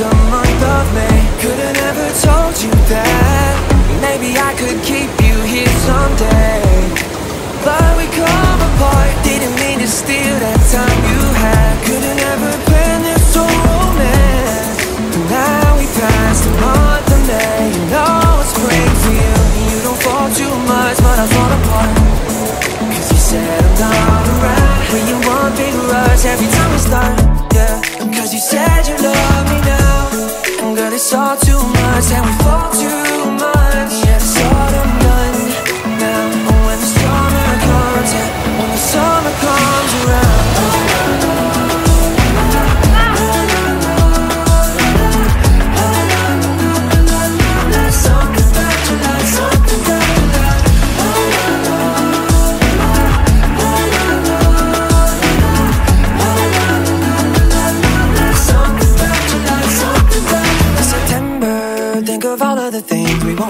the month of May. Could've never told you that. Maybe I could keep you here someday. But we come apart. Didn't mean to steal that time you had. Could've never planned this so romance now we passed the month of May. You know it's spring for you You don't fall too much but I fall apart. Cause you said I'm not around When you want big rush every time we start Yeah. Cause you said it's all too much And we fall too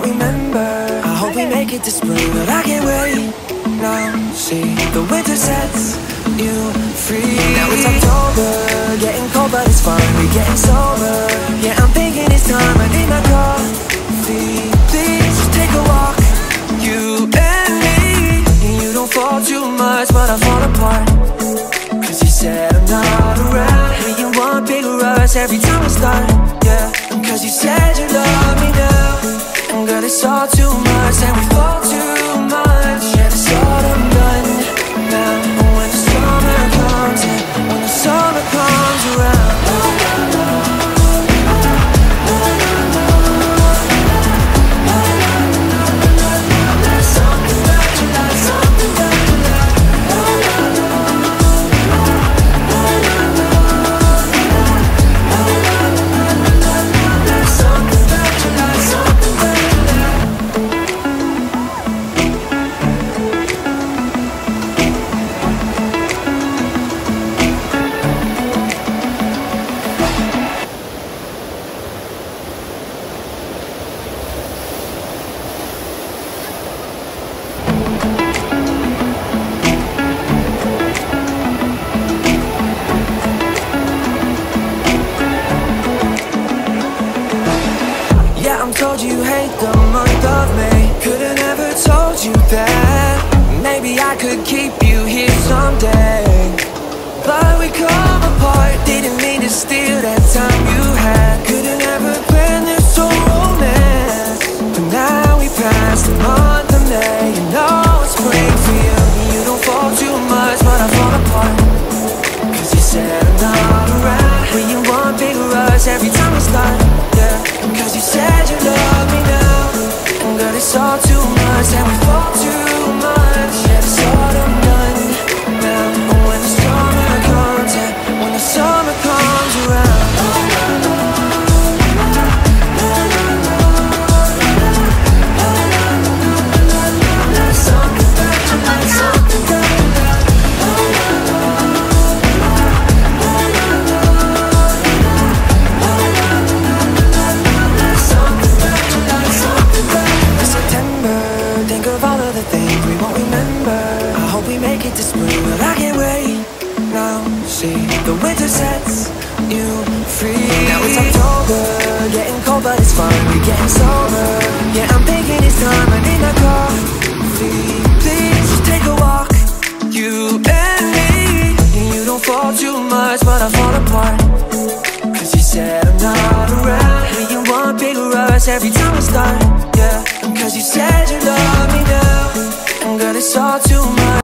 won't remember. I hope we make it to spring, but I can't wait. Now, see, the winter sets you free. Now it's October, getting cold but it's fine We're getting sober, yeah I'm thinking it's time I need my coffee. Please just take a walk, you and me. And You don't fall too much but I fall apart. Cause you said I'm not around. When you want big rush every time we start, told you hate the month of May. Could've never told you that. Maybe I could keep you here someday. But we come apart. Didn't mean to steal that time you had. Could've all too much And we fall too much think of all of the things we won't remember. I hope we make it to spring, but I can't wait. Now, see, the winter sets you free. Now it's October, getting cold but it's fine. We're getting sober, yeah I'm thinking it's time I need my coffee. Please take a walk, you and me. You don't fall too much but I fall apart. Cause you said I'm not around. When you want big rush every time we start, yeah Cause you said you love girl, it's all too much